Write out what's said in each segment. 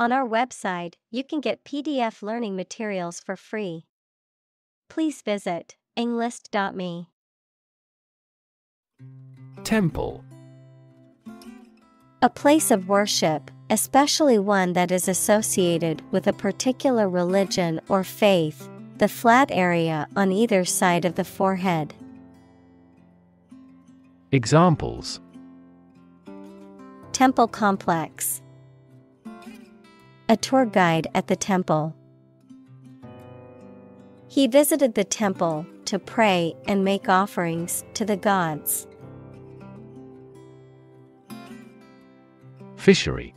On our website, you can get PDF learning materials for free. Please visit englist.me. Temple A place of worship, especially one that is associated with a particular religion or faith, the flat area on either side of the forehead. Examples Temple complex. A tour guide at the temple. He visited the temple to pray and make offerings to the gods. Fishery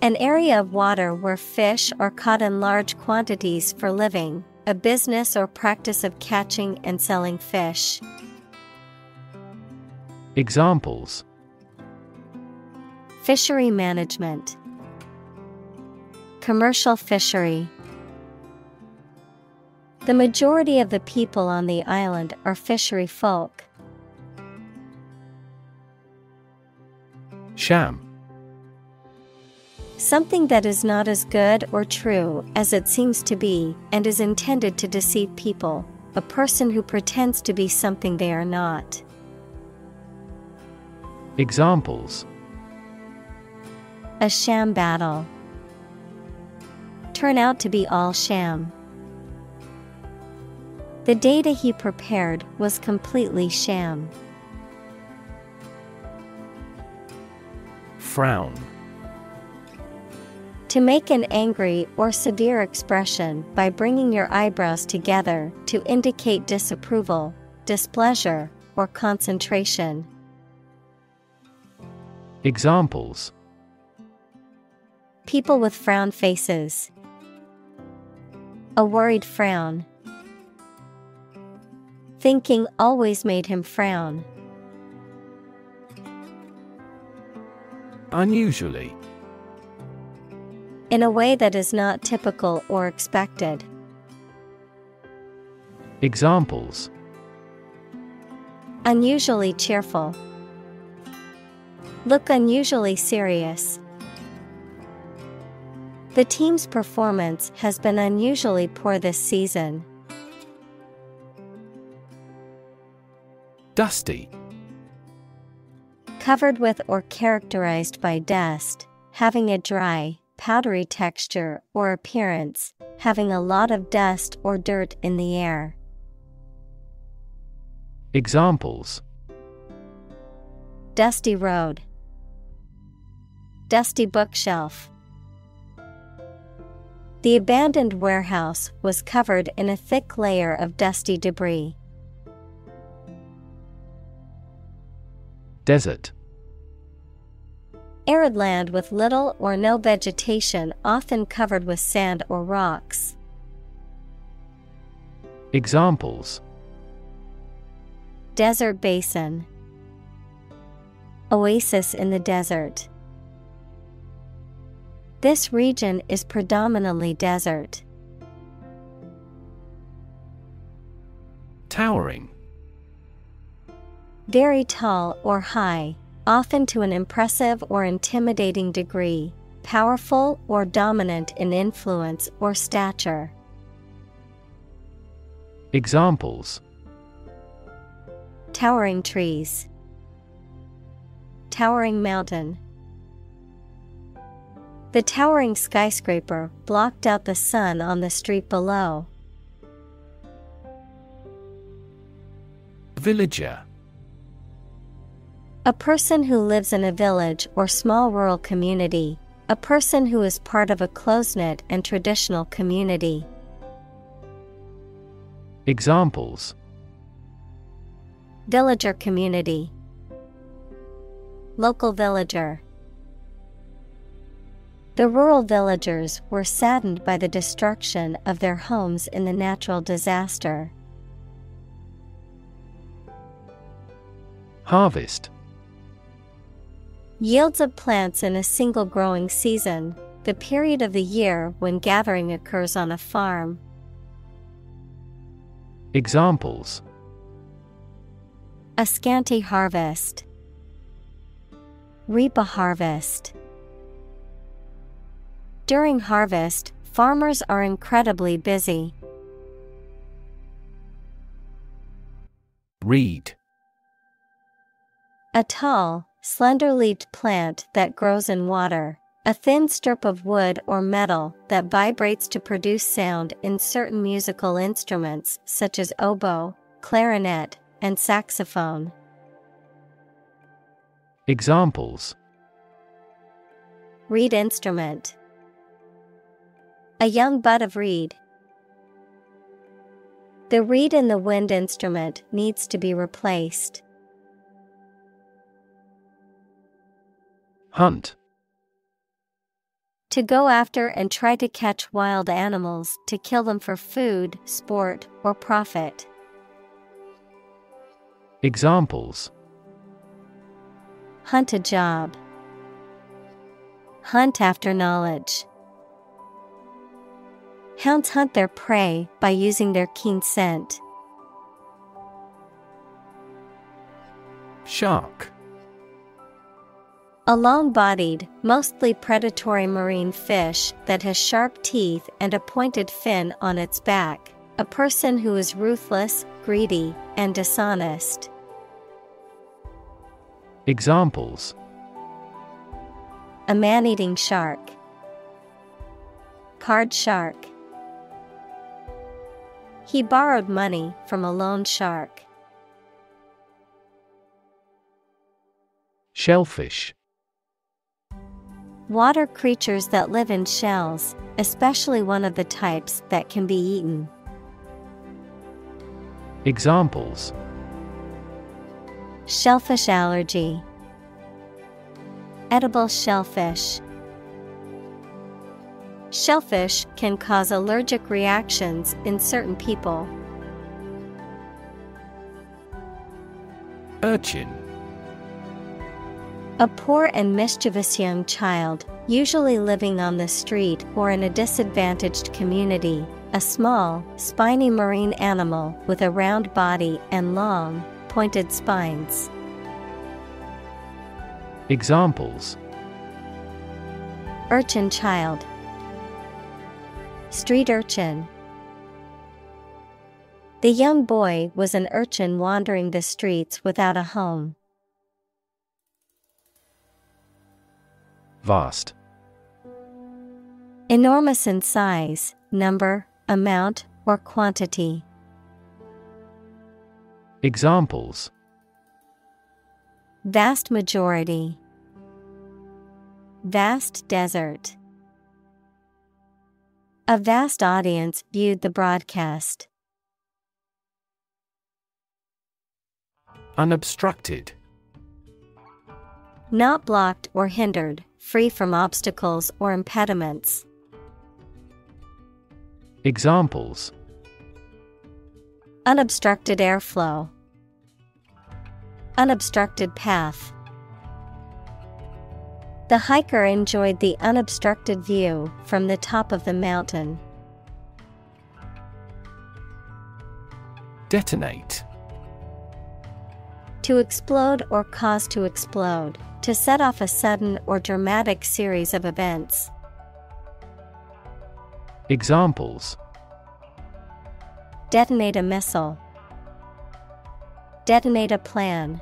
An area of water where fish are caught in large quantities for living, a business or practice of catching and selling fish. Examples Fishery management, Commercial fishery. The majority of the people on the island are fishery folk. Sham Something that is not as good or true as it seems to be and is intended to deceive people, a person who pretends to be something they are not. Examples A sham battle. Turn out to be all sham. The data he prepared was completely sham. Frown To make an angry or severe expression by bringing your eyebrows together to indicate disapproval, displeasure, or concentration. Examples People with frown faces. A worried frown. Thinking always made him frown. Unusually In a way that is not typical or expected. Examples Unusually cheerful. Look unusually serious. The team's performance has been unusually poor this season. Dusty Covered with or characterized by dust, having a dry, powdery texture or appearance, having a lot of dust or dirt in the air. Examples Dusty road. Dusty bookshelf. The abandoned warehouse was covered in a thick layer of dusty debris. Desert Arid land with little or no vegetation, often covered with sand or rocks. Examples Desert basin. Oasis in the desert. This region is predominantly desert. Towering Very tall or high, often to an impressive or intimidating degree, powerful or dominant in influence or stature. Examples Towering trees. Towering mountain. The towering skyscraper blocked out the sun on the street below. Villager A person who lives in a village or small rural community, a person who is part of a close knit and traditional community. Examples Villager community. Local villager. The rural villagers were saddened by the destruction of their homes in the natural disaster. Harvest Yields of plants in a single growing season, the period of the year when gathering occurs on a farm. Examples A scanty harvest. Reap a harvest. During harvest, farmers are incredibly busy. Reed. A tall, slender leaved plant that grows in water. A thin strip of wood or metal that vibrates to produce sound in certain musical instruments such as oboe, clarinet, and saxophone. Examples Reed instrument. A young bud of reed. The reed in the wind instrument needs to be replaced. Hunt. To go after and try to catch wild animals to kill them for food, sport, or profit. Examples Hunt a job. Hunt after knowledge. Hounds hunt their prey by using their keen scent. Shark. A long bodied, mostly predatory marine fish that has sharp teeth and a pointed fin on its back. A person who is ruthless, greedy, and dishonest. Examples A man eating shark. Card shark. He borrowed money from a loan shark. Shellfish. Water creatures that live in shells, especially one of the types that can be eaten. Examples Shellfish allergy. Edible shellfish. Shellfish can cause allergic reactions in certain people. Urchin. A poor and mischievous young child, usually living on the street or in a disadvantaged community. A small, spiny marine animal with a round body and long, pointed spines. Examples Urchin child. Street urchin. The young boy was an urchin wandering the streets without a home. Vast. Enormous in size, number, amount, or quantity. Examples Vast majority. Vast desert. A vast audience viewed the broadcast. Unobstructed. Not blocked or hindered, free from obstacles or impediments. Examples Unobstructed airflow. Unobstructed path. The hiker enjoyed the unobstructed view from the top of the mountain. Detonate. To explode or cause to explode, to set off a sudden or dramatic series of events. Examples Detonate a missile. Detonate a plan.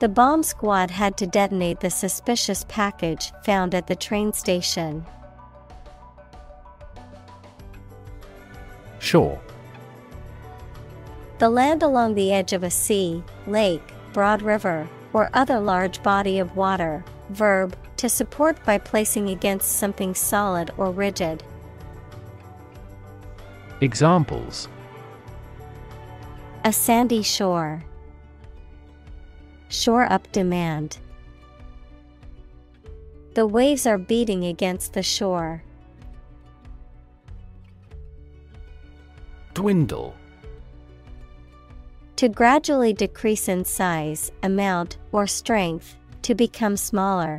The bomb squad had to detonate the suspicious package found at the train station. Shore. The land along the edge of a sea, lake, broad river, or other large body of water. Verb, to support by placing against something solid or rigid. Examples A sandy shore. Shore up demand. The waves are beating against the shore. Dwindle. To gradually decrease in size, amount, or strength, to become smaller.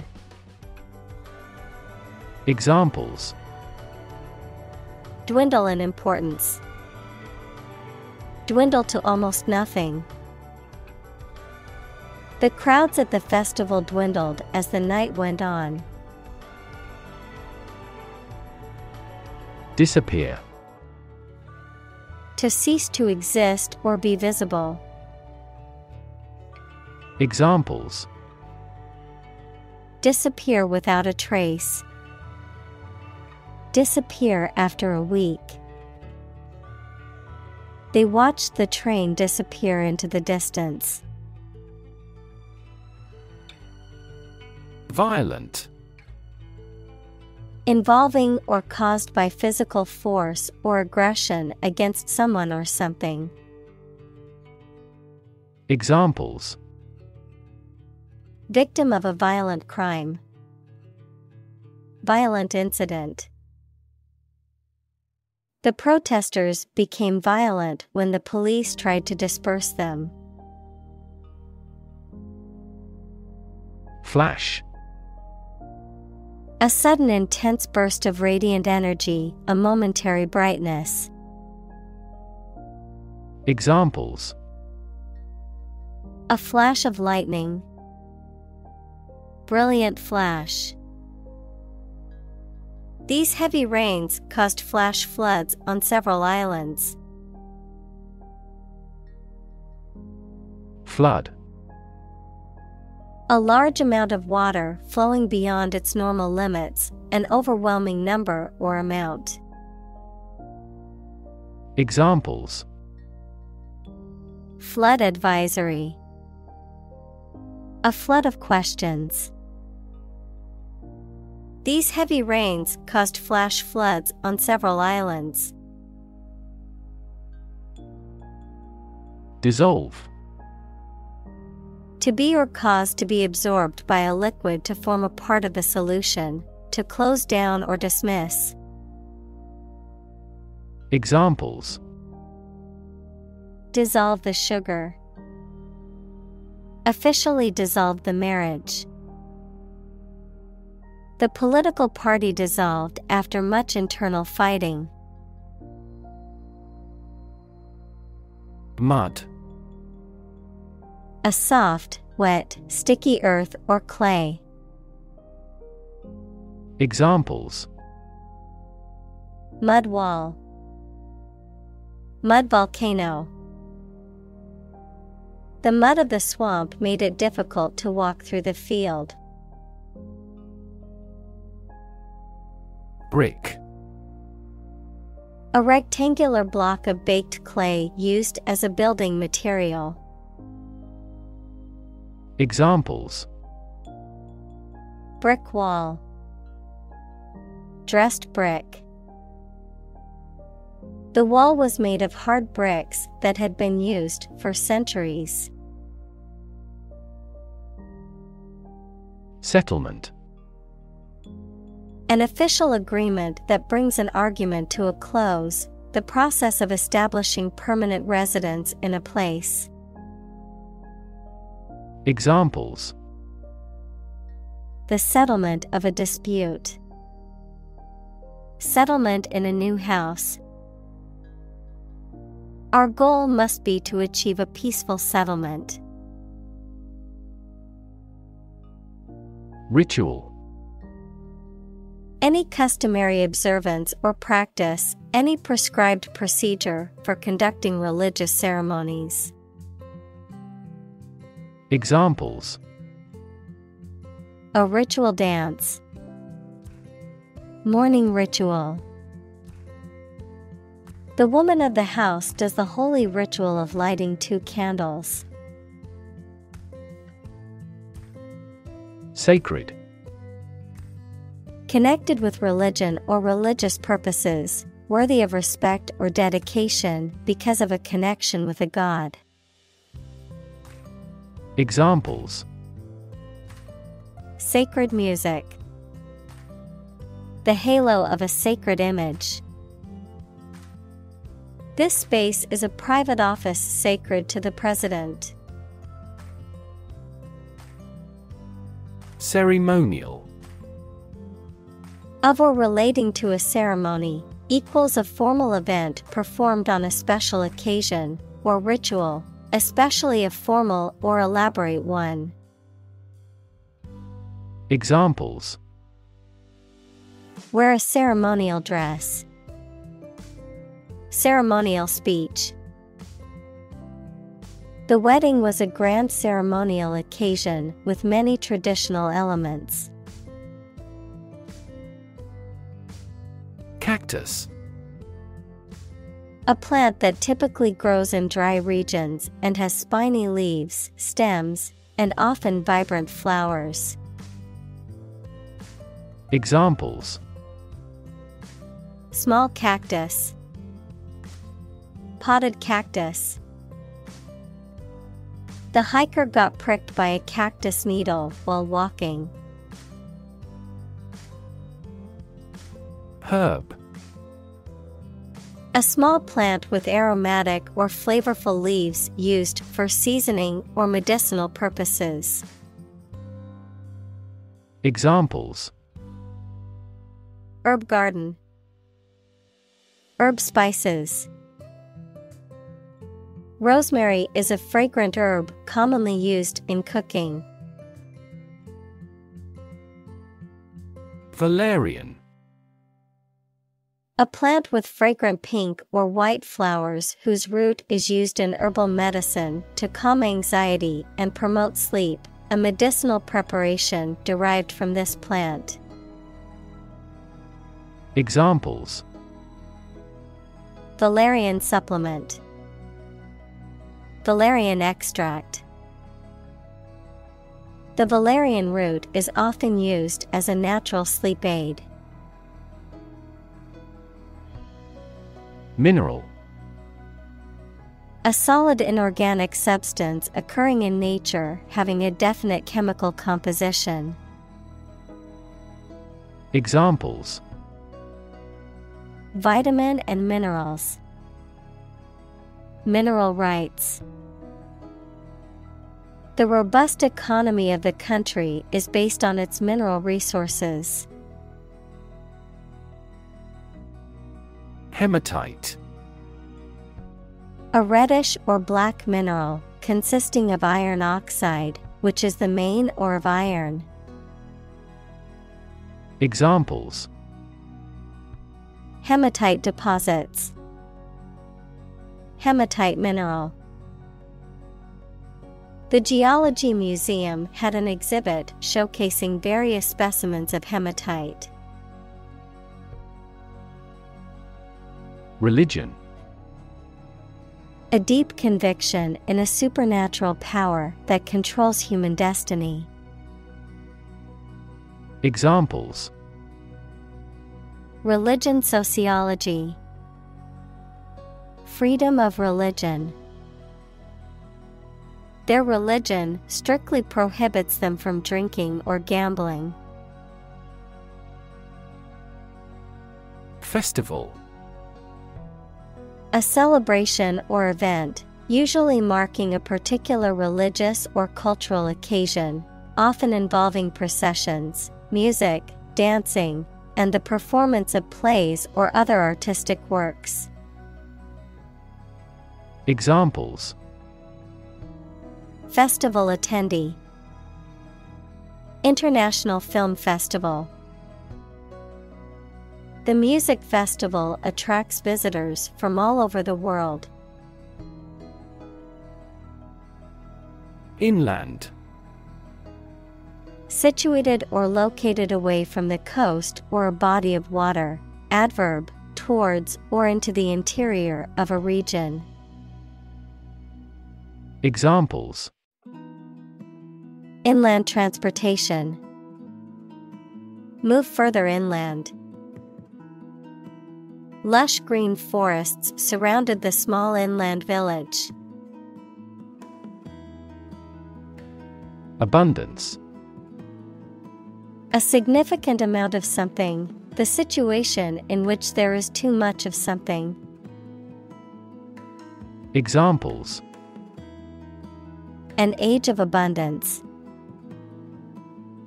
Examples Dwindle in importance. Dwindle to almost nothing. The crowds at the festival dwindled as the night went on. Disappear. To cease to exist or be visible. Examples Disappear without a trace. Disappear after a week. They watched the train disappear into the distance. Violent. Involving or caused by physical force or aggression against someone or something. Examples Victim of a violent crime. Violent incident. The protesters became violent when the police tried to disperse them. Flash. A sudden intense burst of radiant energy, a momentary brightness. Examples A flash of lightning. Brilliant flash. These heavy rains caused flash floods on several islands. Flood. A large amount of water flowing beyond its normal limits, an overwhelming number or amount. Examples Flood advisory. A flood of questions. These heavy rains caused flash floods on several islands. Dissolve. To be or cause to be absorbed by a liquid to form a part of a solution, to close down or dismiss. Examples Dissolve the sugar. Officially dissolve the marriage. The political party dissolved after much internal fighting. Mud. A soft, wet, sticky earth or clay. Examples Mud wall. Mud volcano. The mud of the swamp made it difficult to walk through the field. Brick. A rectangular block of baked clay used as a building material. Examples Brick wall. Dressed brick. The wall was made of hard bricks that had been used for centuries. Settlement. An official agreement that brings an argument to a close, the process of establishing permanent residence in a place. Examples The settlement of a dispute. Settlement in a new house. Our goal must be to achieve a peaceful settlement. Ritual. Any customary observance or practice, any prescribed procedure for conducting religious ceremonies. Examples A ritual dance, morning ritual. The woman of the house does the holy ritual of lighting two candles. Sacred. Connected with religion or religious purposes, worthy of respect or dedication because of a connection with a god. Examples Sacred music. The halo of a sacred image. This space is a private office sacred to the president. Ceremonial. Of or relating to a ceremony, equals a formal event performed on a special occasion, or ritual, especially a formal or elaborate one. Examples Wear a ceremonial dress. Ceremonial speech. The wedding was a grand ceremonial occasion with many traditional elements. Cactus A plant that typically grows in dry regions and has spiny leaves, stems, and often vibrant flowers. Examples Small cactus, Potted cactus. The hiker got pricked by a cactus needle while walking. Herb A small plant with aromatic or flavorful leaves used for seasoning or medicinal purposes. Examples Herb garden, Herb spices. Rosemary is a fragrant herb commonly used in cooking. Valerian A plant with fragrant pink or white flowers whose root is used in herbal medicine to calm anxiety and promote sleep, a medicinal preparation derived from this plant. Examples Valerian supplement, Valerian extract. The valerian root is often used as a natural sleep aid. Mineral A solid inorganic substance occurring in nature having a definite chemical composition. Examples Vitamin and minerals. Mineral rights. The robust economy of the country is based on its mineral resources. Hematite A reddish or black mineral consisting of iron oxide, which is the main ore of iron. Examples Hematite deposits. Hematite mineral. The Geology Museum had an exhibit showcasing various specimens of hematite. Religion A deep conviction in a supernatural power that controls human destiny. Examples Religion sociology. Freedom of religion. Their religion strictly prohibits them from drinking or gambling. Festival A celebration or event, usually marking a particular religious or cultural occasion, often involving processions, music, dancing, and the performance of plays or other artistic works. Examples Festival attendee, International Film Festival. The music festival attracts visitors from all over the world. Inland Situated or located away from the coast or a body of water. Adverb, towards or into the interior of a region. Examples Inland transportation. Move further inland. Lush green forests surrounded the small inland village. Abundance A significant amount of something, the situation in which there is too much of something. Examples An age of abundance.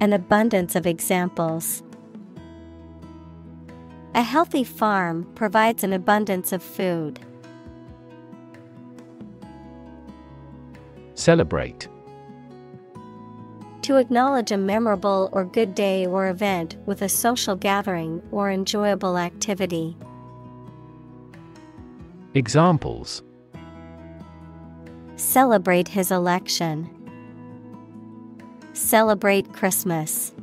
An abundance of examples. A healthy farm provides an abundance of food. Celebrate To acknowledge a memorable or good day or event with a social gathering or enjoyable activity. Examples Celebrate his election. Celebrate Christmas.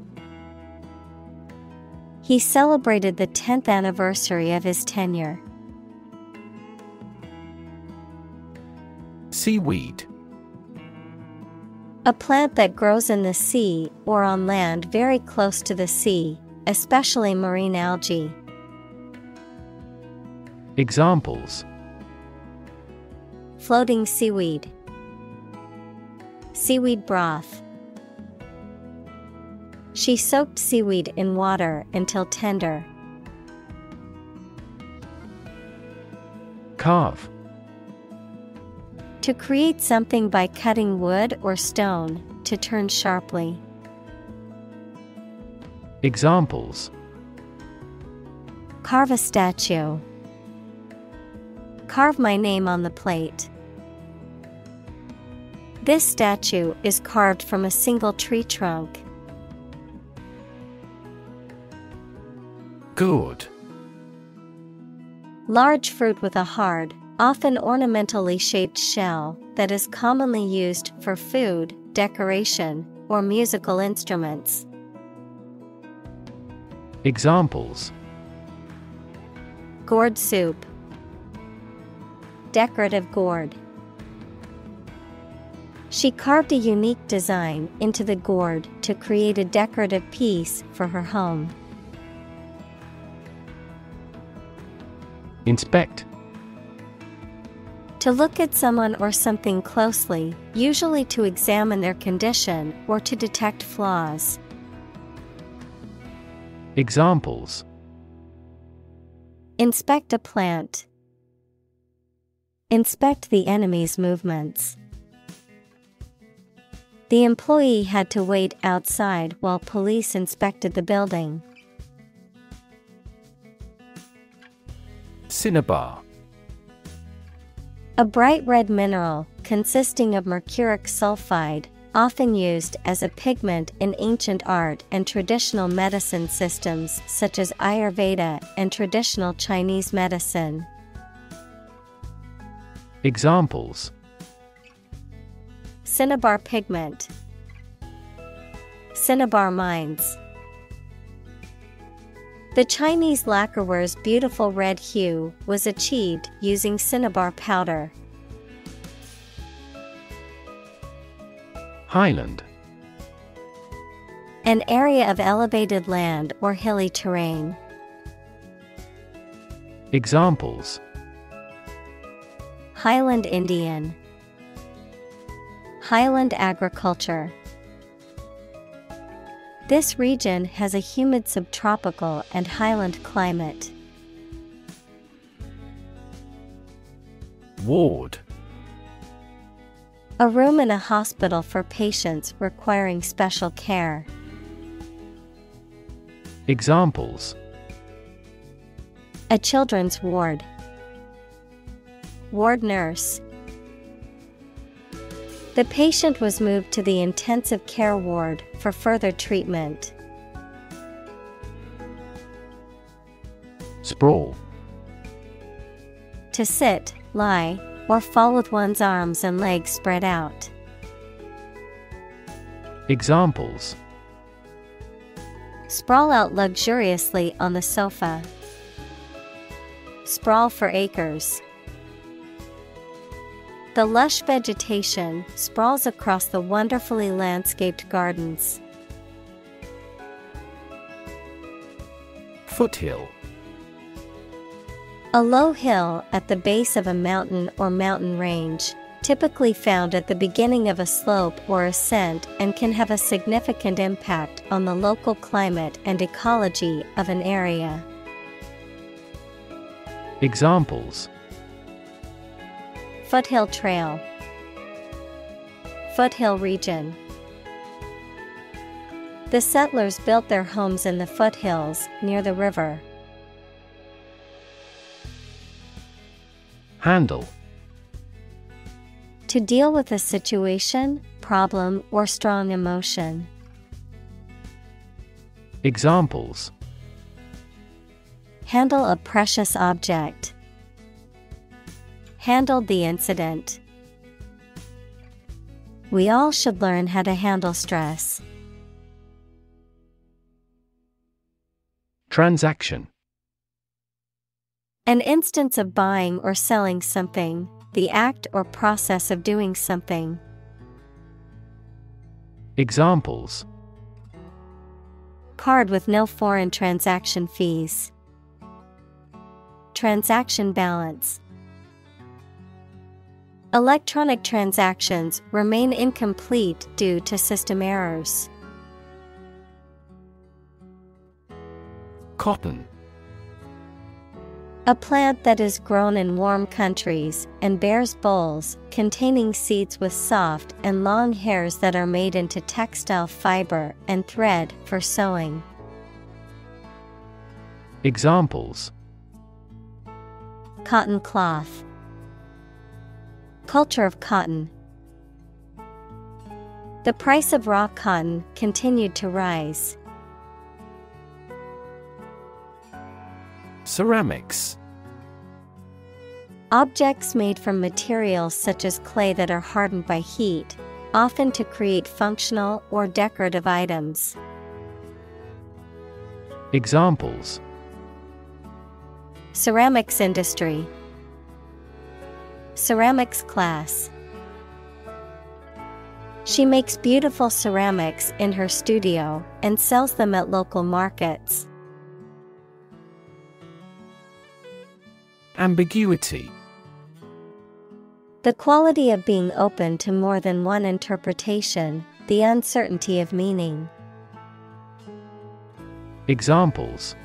He celebrated the 10th anniversary of his tenure. Seaweed A plant that grows in the sea or on land very close to the sea, especially marine algae. Examples Floating seaweed, seaweed broth. She soaked seaweed in water until tender. Carve To create something by cutting wood or stone, to turn sharply. Examples Carve a statue. Carve my name on the plate. This statue is carved from a single tree trunk. Gourd Large fruit with a hard, often ornamentally shaped shell that is commonly used for food, decoration, or musical instruments. Examples Gourd soup. Decorative gourd. She carved a unique design into the gourd to create a decorative piece for her home. Inspect To look at someone or something closely, usually to examine their condition or to detect flaws. Examples Inspect a plant. Inspect the enemy's movements. The employee had to wait outside while police inspected the building. Cinnabar A bright red mineral consisting of mercuric sulfide, often used as a pigment in ancient art and traditional medicine systems such as Ayurveda and traditional Chinese medicine. Examples Cinnabar pigment, Cinnabar mines. The Chinese lacquerware's beautiful red hue was achieved using cinnabar powder. Highland An area of elevated land or hilly terrain. Examples Highland Indian, Highland agriculture. This region has a humid subtropical and highland climate. Ward A room in a hospital for patients requiring special care. Examples A children's ward. Ward nurse. The patient was moved to the intensive care ward for further treatment. Sprawl To sit, lie, or fall with one's arms and legs spread out. Examples Sprawl out luxuriously on the sofa. Sprawl for acres. The lush vegetation sprawls across the wonderfully landscaped gardens. Foothill A low hill at the base of a mountain or mountain range, typically found at the beginning of a slope or ascent and can have a significant impact on the local climate and ecology of an area. Examples Foothill Trail, Foothill Region. The settlers built their homes in the foothills near the river. Handle To deal with a situation, problem, or strong emotion. Examples Handle a precious object. Handled the incident. We all should learn how to handle stress. Transaction An instance of buying or selling something, the act or process of doing something. Examples Card with no foreign transaction fees. Transaction balance. Electronic transactions remain incomplete due to system errors. Cotton A plant that is grown in warm countries and bears bolls containing seeds with soft and long hairs that are made into textile fiber and thread for sewing. Examples Cotton cloth. Culture of cotton. The price of raw cotton continued to rise. Ceramics Objects made from materials such as clay that are hardened by heat, often to create functional or decorative items. Examples Ceramics industry. Ceramics class. She makes beautiful ceramics in her studio and sells them at local markets. Ambiguity The quality of being open to more than one interpretation, the uncertainty of meaning. Examples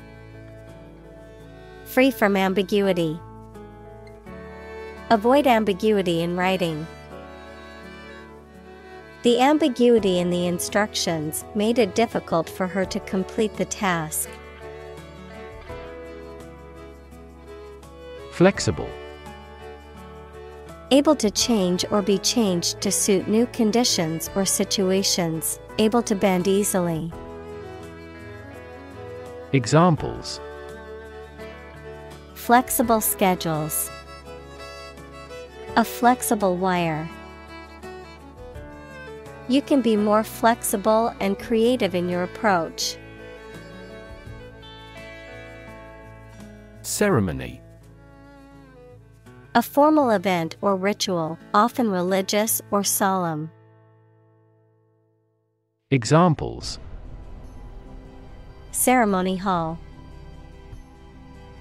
Free from ambiguity. Avoid ambiguity in writing. The ambiguity in the instructions made it difficult for her to complete the task. Flexible Able to change or be changed to suit new conditions or situations, able to bend easily. Examples Flexible schedules. A flexible wire. You can be more flexible and creative in your approach. Ceremony A formal event or ritual, often religious or solemn. Examples Ceremony hall.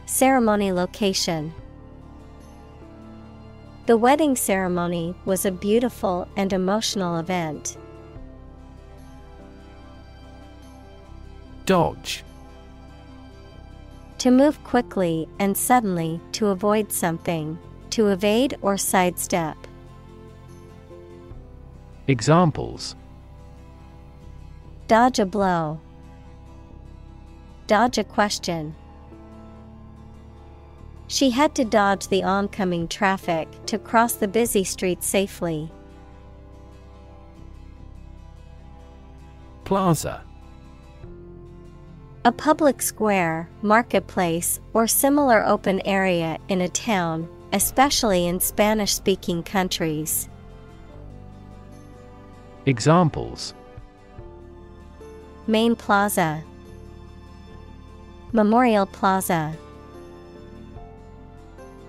Ceremony location. The wedding ceremony was a beautiful and emotional event. Dodge To move quickly and suddenly to avoid something, to evade or sidestep. Examples Dodge a blow. Dodge a question. She had to dodge the oncoming traffic to cross the busy street safely. Plaza A public square, marketplace, or similar open area in a town, especially in Spanish speaking countries. Examples Main Plaza, Memorial Plaza.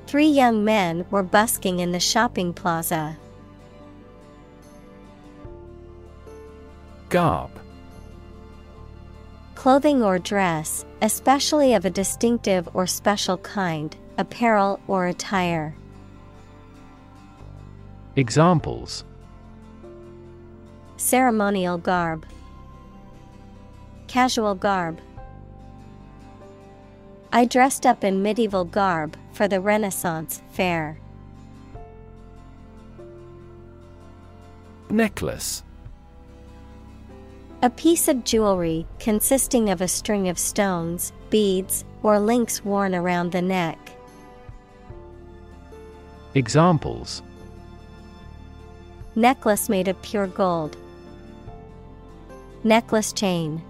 Three young men were busking in the shopping plaza. Garb Clothing or dress, especially of a distinctive or special kind, apparel or attire. Examples Ceremonial garb, Casual garb. I dressed up in medieval garb for the Renaissance fair. Necklace A piece of jewelry consisting of a string of stones, beads, or links worn around the neck. Examples Necklace made of pure gold. Necklace chain.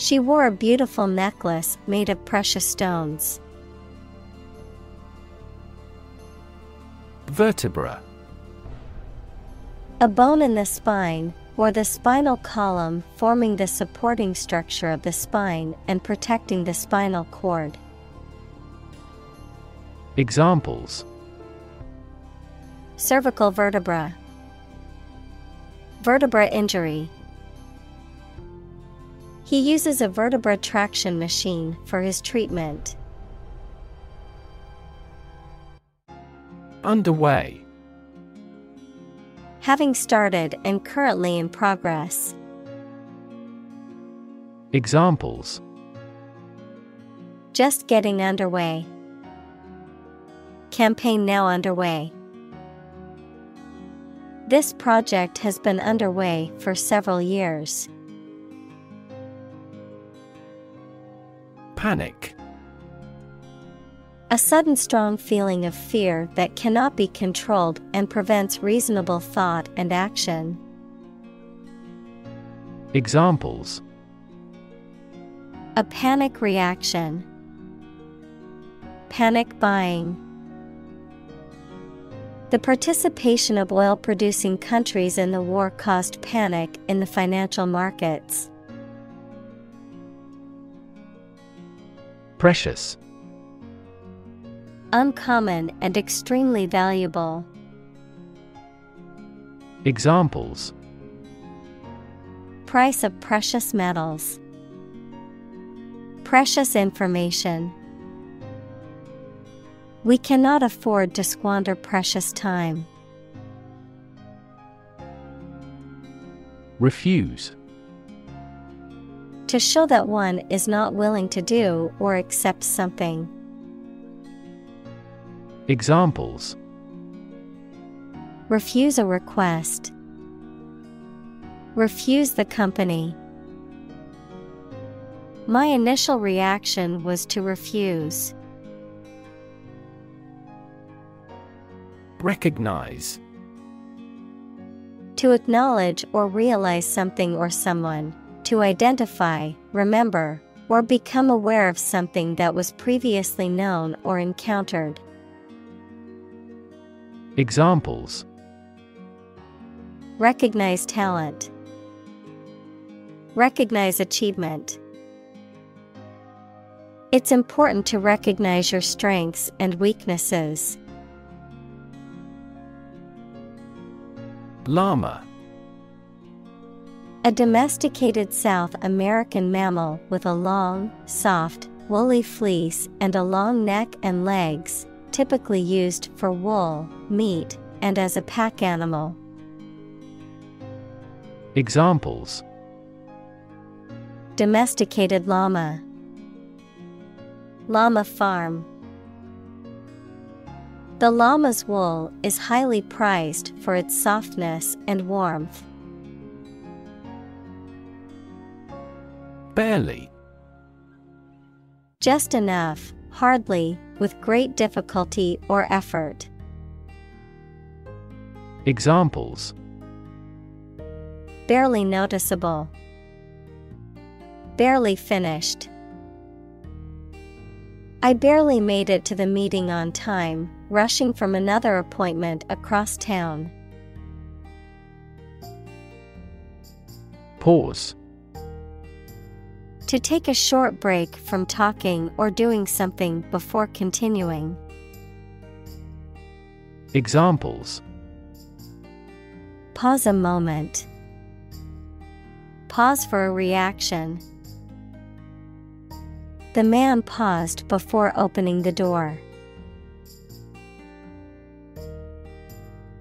She wore a beautiful necklace made of precious stones. Vertebra A bone in the spine, or the spinal column forming the supporting structure of the spine and protecting the spinal cord. Examples Cervical vertebra, Vertebra injury. He uses a vertebra traction machine for his treatment. Underway Having started and currently in progress. Examples Just getting underway. Campaign now underway. This project has been underway for several years. Panic A sudden strong feeling of fear that cannot be controlled and prevents reasonable thought and action. Examples A panic reaction. Panic buying. The participation of oil producing countries in the war caused panic in the financial markets. Precious Uncommon and extremely valuable. Examples Price of precious metals. Precious information. We cannot afford to squander precious time. Refuse To show that one is not willing to do or accept something. Examples Refuse a request. Refuse the company. My initial reaction was to refuse. Recognize To acknowledge or realize something or someone, to identify, remember, or become aware of something that was previously known or encountered. Examples Recognize talent. Recognize achievement. It's important to recognize your strengths and weaknesses. Llama A domesticated South American mammal with a long, soft, woolly fleece and a long neck and legs, typically used for wool, meat, and as a pack animal. Examples Domesticated llama, Llama farm. The llama's wool is highly prized for its softness and warmth. Barely Just enough, hardly, with great difficulty or effort. Examples Barely noticeable. Barely finished. I barely made it to the meeting on time, rushing from another appointment across town. Pause To take a short break from talking or doing something before continuing. Examples Pause a moment. Pause for a reaction. The man paused before opening the door.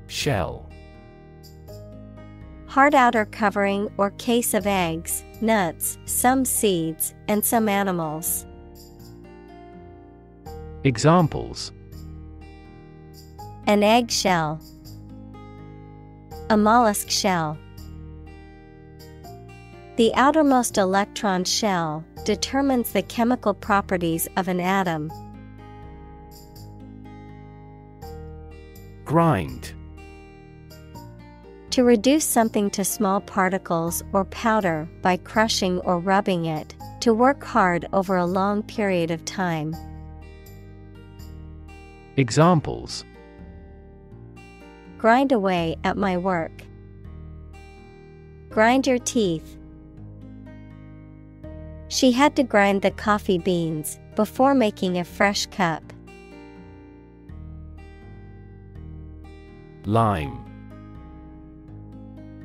Shell Hard outer covering or case of eggs, nuts, some seeds, and some animals. Examples An eggshell. A mollusk shell. The outermost electron shell determines the chemical properties of an atom. Grind To reduce something to small particles or powder by crushing or rubbing it, to work hard over a long period of time. Examples Grind away at my work. Grind your teeth. She had to grind the coffee beans before making a fresh cup. Lime.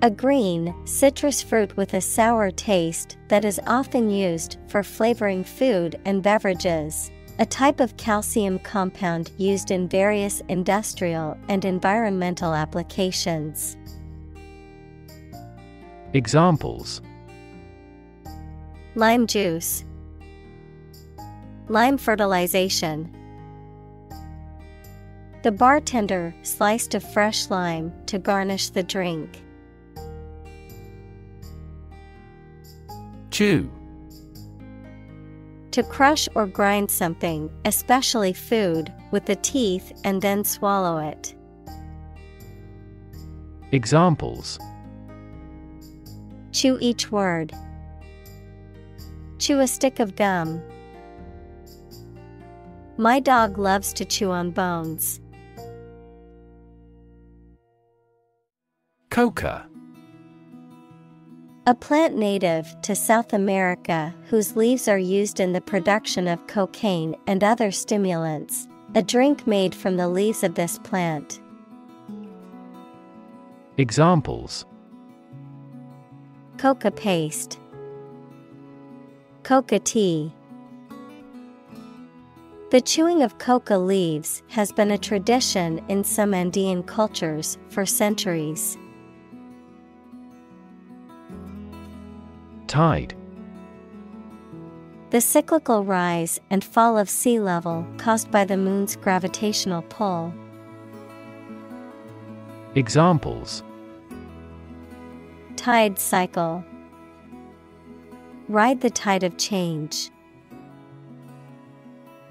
A green, citrus fruit with a sour taste that is often used for flavoring food and beverages. A type of calcium compound used in various industrial and environmental applications. Examples Lime juice, Lime fertilization. The bartender sliced a fresh lime to garnish the drink. Chew. To crush or grind something, especially food, with the teeth and then swallow it. Examples Chew each word. Chew a stick of gum. My dog loves to chew on bones. Coca. A plant native to South America whose leaves are used in the production of cocaine and other stimulants. A drink made from the leaves of this plant. Examples Coca paste, Coca tea. The chewing of coca leaves has been a tradition in some Andean cultures for centuries. Tide. The cyclical rise and fall of sea level caused by the moon's gravitational pull. Examples Tide cycle. Ride the tide of change.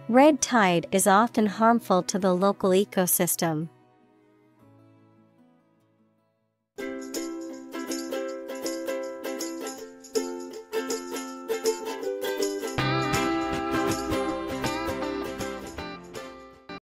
Red tide is often harmful to the local ecosystem.